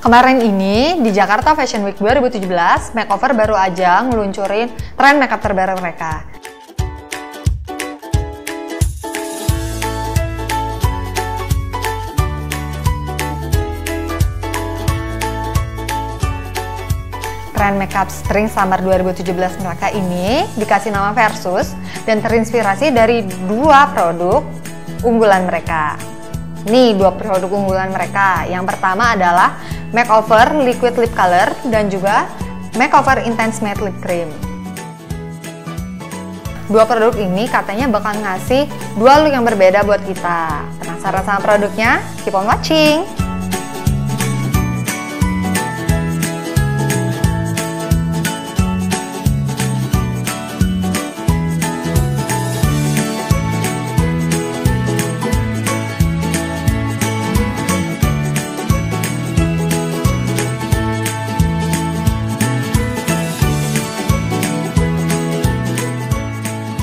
Kemarin ini di Jakarta Fashion Week 2017, Makeover baru aja ngeluncurin tren makeup terbaru mereka. Tren makeup Spring Summer 2017 mereka ini dikasih nama Versus dan terinspirasi dari dua produk unggulan mereka. Nih dua produk unggulan mereka. Yang pertama adalah Makeover Liquid Lip Color dan juga Makeover Intense Matte Lip Cream. Dua produk ini katanya bakal ngasih dua look yang berbeda buat kita. Penasaran sama produknya? Keep on watching!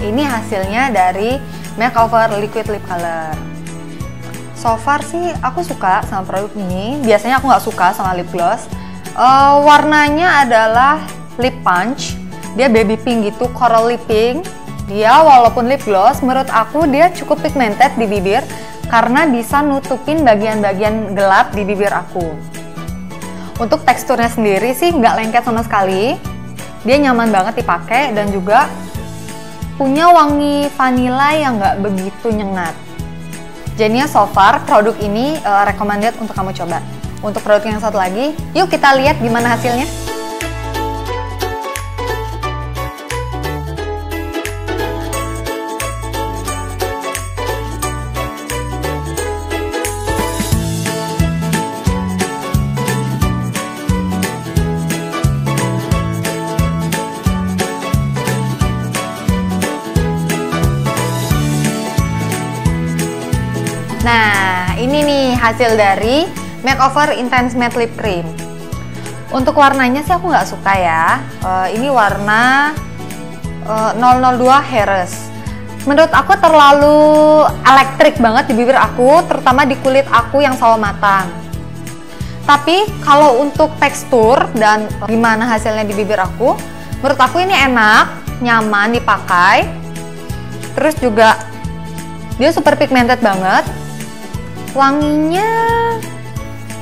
Ini hasilnya dari makeover liquid lip color. So far sih aku suka sama produk ini. Biasanya aku nggak suka sama lip gloss. Uh, warnanya adalah lip punch. Dia baby pink gitu, coral lip pink. Dia walaupun lip gloss, menurut aku dia cukup pigmented di bibir karena bisa nutupin bagian-bagian gelap di bibir aku. Untuk teksturnya sendiri sih nggak lengket sama sekali. Dia nyaman banget dipakai dan juga punya wangi vanilla yang nggak begitu nyengat. Jadinya so far produk ini uh, recommended untuk kamu coba. Untuk produk yang satu lagi, yuk kita lihat gimana hasilnya. Nah, ini nih hasil dari Makeover Intense Matte Lip Cream. Untuk warnanya sih aku nggak suka ya. Uh, ini warna uh, 002 Harris. Menurut aku terlalu elektrik banget di bibir aku, terutama di kulit aku yang sawo matang. Tapi kalau untuk tekstur dan gimana hasilnya di bibir aku, menurut aku ini enak, nyaman dipakai. Terus juga dia super pigmented banget wanginya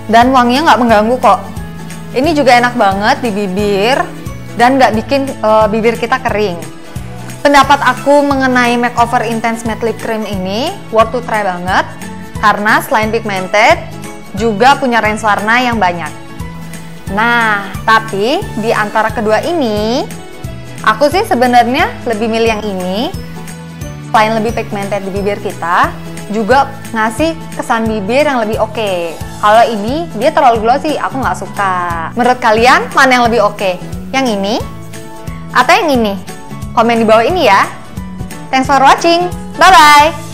dan wanginya nggak mengganggu kok. Ini juga enak banget di bibir dan nggak bikin uh, bibir kita kering. Pendapat aku mengenai makeover intense matte lip cream ini worth to try banget karena selain pigmented juga punya range warna yang banyak. Nah tapi di antara kedua ini aku sih sebenarnya lebih milih yang ini. Selain lebih pigmented di bibir kita juga ngasih kesan bibir yang lebih oke. Okay. Kalau ini dia terlalu glossy, aku nggak suka. Menurut kalian mana yang lebih oke? Okay? Yang ini atau yang ini? Komen di bawah ini ya. Thanks for watching. Bye bye.